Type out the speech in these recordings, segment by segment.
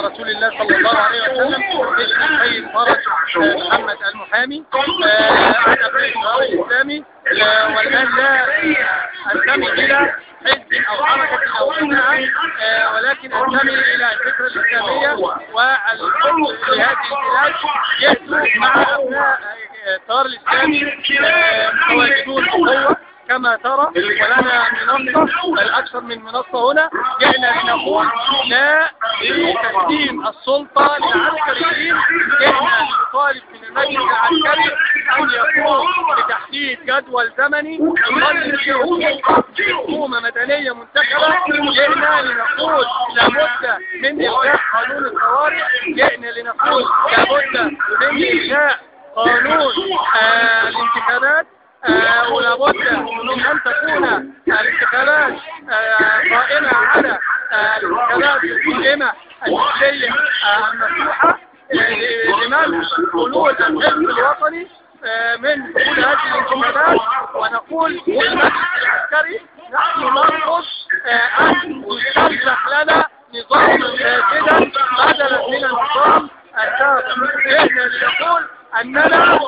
رسول الله صلى الله عليه وسلم اسم السيد فرج محمد المحامي عن أبناء الشعار الإسلامي آه، والآن لا أنتمي إلى حزب أو حركة أو جماعة آه، ولكن أنتمي إلى الفكرة الإسلامية والحب في هذه البلاد. جئت مع أبناء آه، التيار الإسلامي آه، متواجدون بقوة كما ترى ولنا منصة بل أكثر من منصة هنا جئنا لنقول لا لتسليم السلطة للعسكريين جئنا لنطالب من المجلس العسكري أن يقوم بتحديد جدول زمني يظل فيه حكومة مدنية منتخبة. جئنا لنقول لابد من إلغاء قانون الطوارئ. جئنا لنقول لابد من إلغاء قانون آه الانتخابات. آه ولابد من أن تكون الانتخابات آه قائمة على آه الانتخابات آه المفتوحة آه لمنع حلول الحزب الوطني من دخول هذه الانتخابات. ونقول للمجلس العسكري نحن نرفض أن يصلح لنا نظام فاسدا بدلا من النظام السابق إحنا أبناء هذا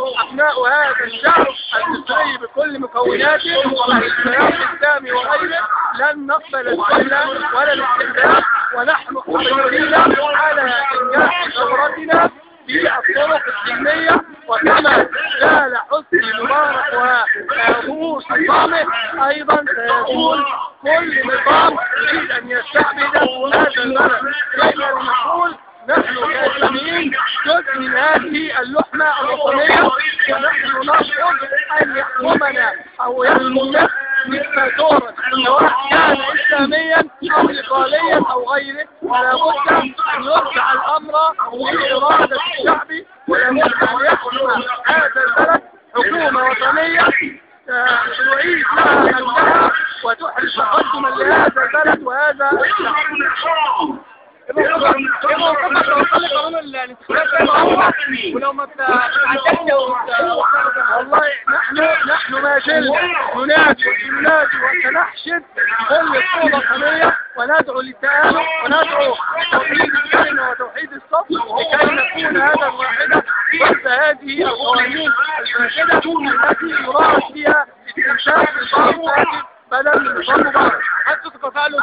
المصري بكل مكوناته التيار الإسلامي وغيره لن نقبل الذل ولا الاستخدام ونحن حريصين على إنجاح ثورتنا في الطرق السلمية وكما زال حسني مبارك ورؤوس نظامه أيضا سيكون كل نظام يريد أن يستعبد هذا البلد كيف نقول؟ نحن كاسلاميين جزء من هذه اللحمة الوطنية. ونحن نرفض أن يحكمنا أو يحكمنا مثل دورا سواء كان إسلاميا أو ليبراليا أو غيره. ولا بد أن يرجع الأمر لإرادة الشعب ولا بد أن يحكم هذا البلد حكومة وطنية تعيد لها أمنها وتحرز تقدما لهذا البلد وهذا الشعب. نحن نحن ما زلنا ننادي كل القوى الوطنيه وندعو للتآلف وندعو لتوحيد الكلمة وتوحيد الصف لكي نكون هذا واحدا ضد هذه القوانين التي يراد فيها استنشاق البعض بدل من مبارك حتى تتفاعلوا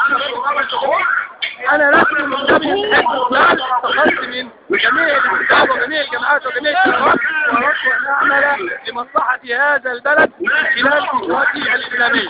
أنا لست من جميع الحزب استخلصت من جميع الاحزاب وجميع الجماعات وجميع الشباب واردت ان اعمل لمصلحه هذا البلد خلال فترتي الاسلاميه